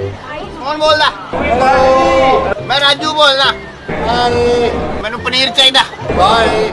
ਕੌਣ ਬੋਲਦਾ? ਮੈਂ ਰਾਜੂ ਬੋਲਦਾ। ਮੈਨੂੰ ਪਨੀਰ ਚਾਹੀਦਾ। ਬਾਏ